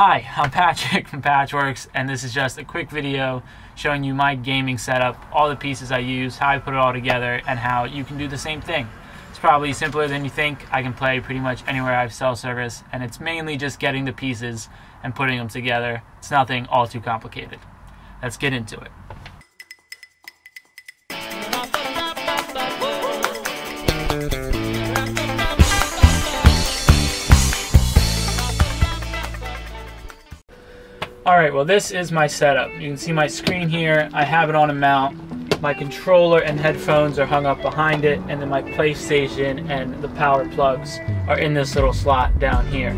Hi, I'm Patrick from Patchworxs, and this is just a quick video showing you my gaming setup, all the pieces I use, how I put it all together, and how you can do the same thing. It's probably simpler than you think. I can play pretty much anywhere I have cell service, and it's mainly just getting the pieces and putting them together. It's nothing all too complicated. Let's get into it. Alright, well this is my setup. You can see my screen here. I have it on a mount. My controller and headphones are hung up behind it, and then my PlayStation and the power plugs are in this little slot down here.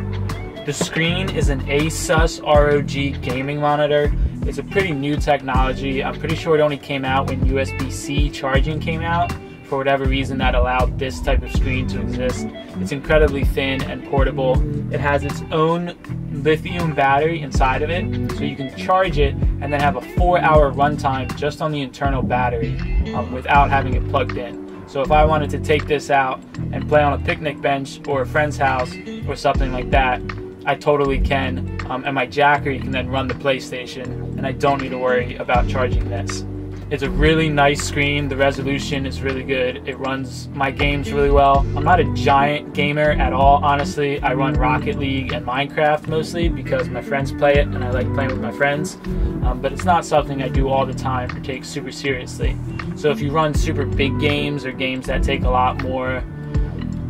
The screen is an Asus ROG gaming monitor. It's a pretty new technology. I'm pretty sure it only came out when USB-C charging came out for whatever reason that allowed this type of screen to exist. It's incredibly thin and portable. It has its own lithium battery inside of it, so you can charge it and then have a four hour runtime just on the internal battery um, without having it plugged in. So if I wanted to take this out and play on a picnic bench or a friend's house or something like that, I totally can. Um, and my Jackery can then run the PlayStation, and I don't need to worry about charging this. It's a really nice screen. The resolution is really good. It runs my games really well. I'm not a giant gamer at all, honestly. I run Rocket League and Minecraft mostly because my friends play it and I like playing with my friends. Um, but it's not something I do all the time or take super seriously. So if you run super big games or games that take a lot more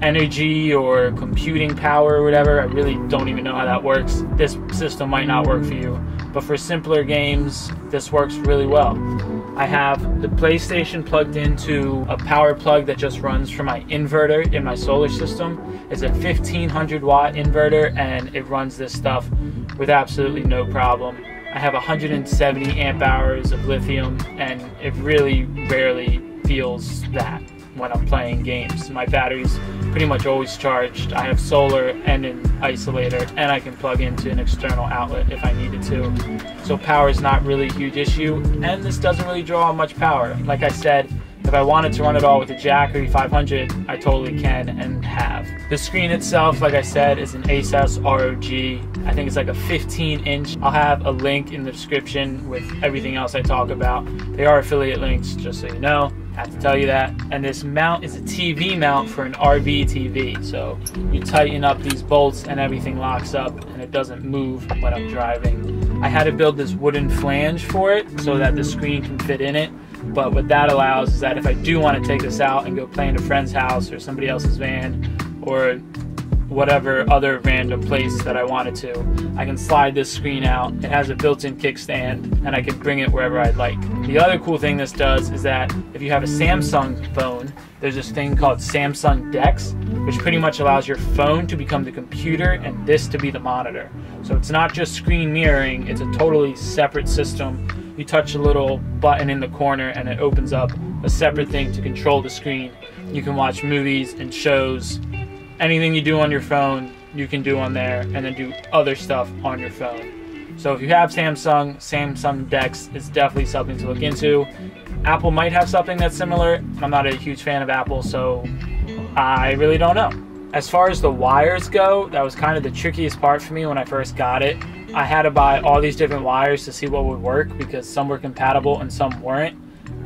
energy or computing power or whatever, I really don't even know how that works. This system might not work for you. But for simpler games, this works really well. I have the PlayStation plugged into a power plug that just runs from my inverter in my solar system. It's a 1500 watt inverter and it runs this stuff with absolutely no problem. I have 170 amp hours of lithium and it really rarely feels that when I'm playing games. My battery's pretty much always charged. I have solar and an isolator, and I can plug into an external outlet if I needed to. So power is not really a huge issue, and this doesn't really draw much power. Like I said, if I wanted to run it all with a Jackery 500, I totally can and have. The screen itself, like I said, is an Asus ROG. I think it's like a 15 inch. I'll have a link in the description with everything else I talk about. They are affiliate links, just so you know. Have to tell you that. And this mount is a TV mount for an RV TV. So you tighten up these bolts and everything locks up and it doesn't move when I'm driving. I had to build this wooden flange for it so that the screen can fit in it. But what that allows is that if I do want to take this out and go play in a friend's house or somebody else's van or whatever other random place that I wanted to. I can slide this screen out. It has a built-in kickstand and I can bring it wherever I'd like. The other cool thing this does is that if you have a Samsung phone, there's this thing called Samsung DeX, which pretty much allows your phone to become the computer and this to be the monitor. So it's not just screen mirroring, it's a totally separate system. You touch a little button in the corner and it opens up a separate thing to control the screen. You can watch movies and shows anything you do on your phone, you can do on there, and then do other stuff on your phone. So if you have Samsung, Samsung DeX is definitely something to look into. Apple might have something that's similar. I'm not a huge fan of Apple, so I really don't know. As far as the wires go, that was kind of the trickiest part for me when I first got it. I had to buy all these different wires to see what would work because some were compatible and some weren't.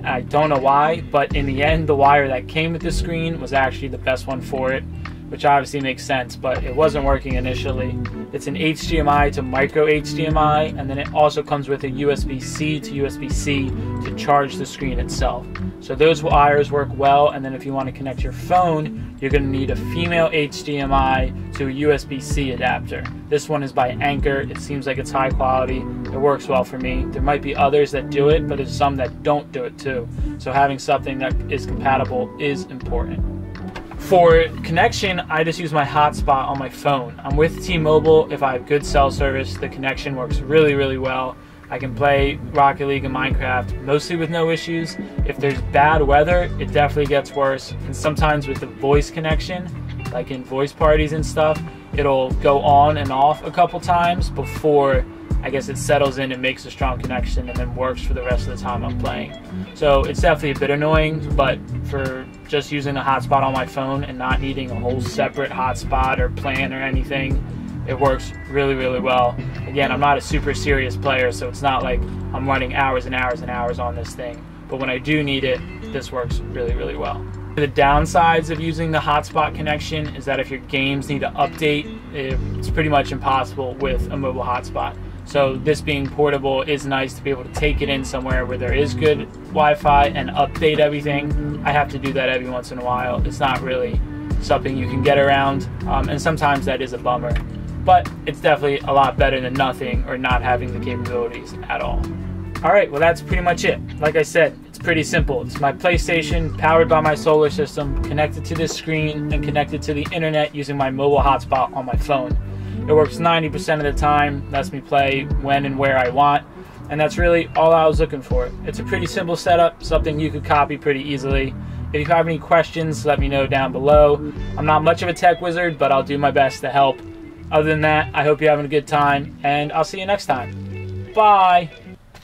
I don't know why, but in the end, the wire that came with the screen was actually the best one for it which obviously makes sense, but it wasn't working initially. It's an HDMI to micro HDMI, and then it also comes with a USB-C to USB-C to charge the screen itself. So those wires work well, and then if you want to connect your phone, you're going to need a female HDMI to a USB-C adapter. This one is by Anker. It seems like it's high quality. It works well for me. There might be others that do it, but there's some that don't do it too. So having something that is compatible is important. For connection, I just use my hotspot on my phone. I'm with T-Mobile. If I have good cell service, the connection works really, really well. I can play Rocket League and Minecraft mostly with no issues. If there's bad weather, it definitely gets worse. And sometimes with the voice connection, like in voice parties and stuff, it'll go on and off a couple times before I guess it settles in and makes a strong connection and then works for the rest of the time I'm playing. So it's definitely a bit annoying, but for just using a hotspot on my phone and not needing a whole separate hotspot or plan or anything, it works really, really well. Again, I'm not a super serious player, so it's not like I'm running hours and hours and hours on this thing. But when I do need it, this works really, really well. The downsides of using the hotspot connection is that if your games need to update, it's pretty much impossible with a mobile hotspot. So this being portable is nice to be able to take it in somewhere where there is good Wi-Fi and update everything. I have to do that every once in a while. It's not really something you can get around, um, and sometimes that is a bummer. But it's definitely a lot better than nothing or not having the capabilities at all. All right, well that's pretty much it. Like I said, it's pretty simple. It's my PlayStation powered by my solar system, connected to this screen, and connected to the internet using my mobile hotspot on my phone. It works 90% of the time, lets me play when and where I want, and that's really all I was looking for. It's a pretty simple setup, something you could copy pretty easily. If you have any questions, let me know down below. I'm not much of a tech wizard, but I'll do my best to help. Other than that, I hope you're having a good time, and I'll see you next time. Bye!